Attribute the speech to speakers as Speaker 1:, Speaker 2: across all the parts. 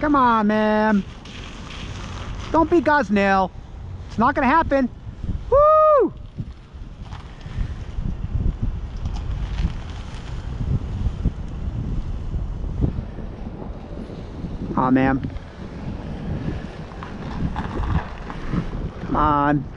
Speaker 1: Come on, ma'am. Don't be Gosnell. It's not gonna happen. Woo! Aw, ma'am. Come on.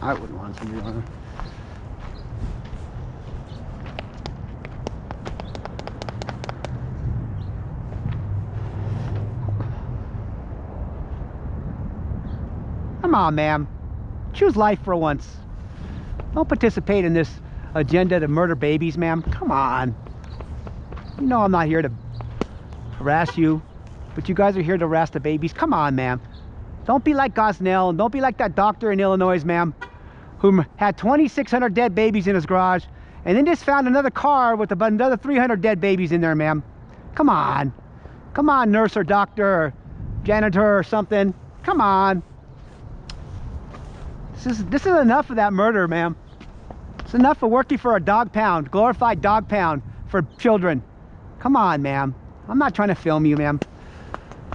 Speaker 1: I wouldn't want somebody on. Come on, ma'am. Choose life for once. Don't participate in this agenda to murder babies, ma'am. Come on. You know I'm not here to harass you, but you guys are here to harass the babies. Come on, ma'am. Don't be like Gosnell, and don't be like that doctor in Illinois, ma'am, who had 2,600 dead babies in his garage, and then just found another car with another 300 dead babies in there, ma'am. Come on. Come on, nurse or doctor or janitor or something. Come on. This is, this is enough of that murder, ma'am. It's enough of working for a dog pound, glorified dog pound for children. Come on, ma'am. I'm not trying to film you, ma'am.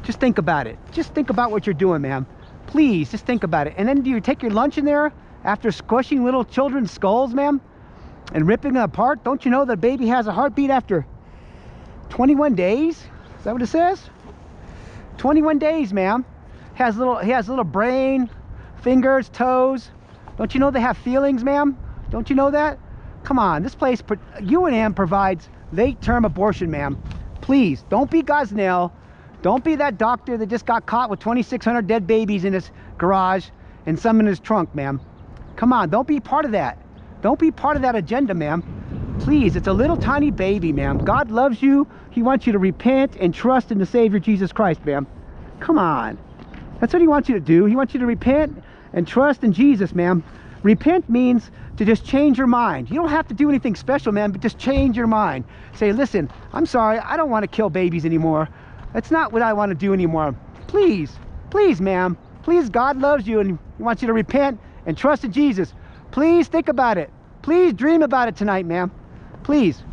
Speaker 1: Just think about it. Just think about what you're doing, ma'am. Please, just think about it. And then do you take your lunch in there after squishing little children's skulls, ma'am? And ripping them apart? Don't you know that baby has a heartbeat after 21 days? Is that what it says? 21 days, ma'am. Has little, he has little brain, fingers, toes. Don't you know they have feelings, ma'am? Don't you know that? Come on, this place, UNM provides late-term abortion, ma'am. Please, don't be Gosnell. Don't be that doctor that just got caught with 2,600 dead babies in his garage and some in his trunk, ma'am. Come on, don't be part of that. Don't be part of that agenda, ma'am. Please, it's a little tiny baby, ma'am. God loves you. He wants you to repent and trust in the Savior Jesus Christ, ma'am. Come on. That's what he wants you to do. He wants you to repent and trust in Jesus, ma'am. Repent means to just change your mind. You don't have to do anything special, man, but just change your mind. Say, listen, I'm sorry, I don't want to kill babies anymore. That's not what I want to do anymore. Please, please, ma'am. Please, God loves you and he wants you to repent and trust in Jesus. Please think about it. Please dream about it tonight, ma'am. Please.